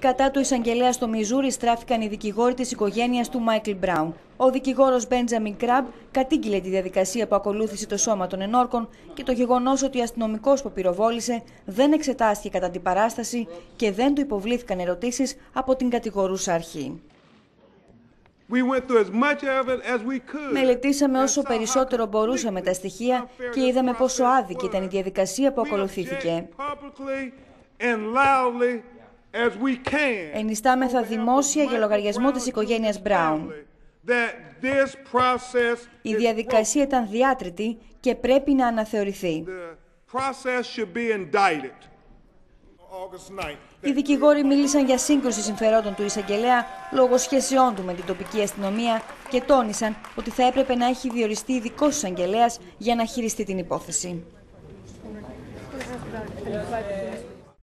Κατά του εισαγγελέα στο Μιζούρι στράφηκαν οι δικηγόροι της οικογένειας του Μάικλ Μπράουν. Ο δικηγόρος Μπέντζαμιν Κραμπ κατήγγειλε τη διαδικασία που ακολούθησε το σώμα των ενόρκων και το γεγονός ότι ο αστυνομικός που πυροβόλησε δεν εξετάστηκε κατά την παράσταση και δεν του υποβλήθηκαν ερωτήσεις από την κατηγορούσα αρχή. Μελετήσαμε όσο περισσότερο μπορούσαμε τα στοιχεία και είδαμε πόσο άδικη ήταν η διαδικασία που ακολουθήθηκε. Ενιστάμεθα δημόσια για λογαριασμό της οικογένειας Μπράουν. Η διαδικασία ήταν διάτρητη και πρέπει να αναθεωρηθεί. Οι δικηγόροι μίλησαν για σύγκρουση συμφερόντων του εισαγγελέα λόγω σχέσεών του με την τοπική αστυνομία και τόνισαν ότι θα έπρεπε να έχει διοριστεί ειδικό εισαγγελέας για να χειριστεί την υπόθεση.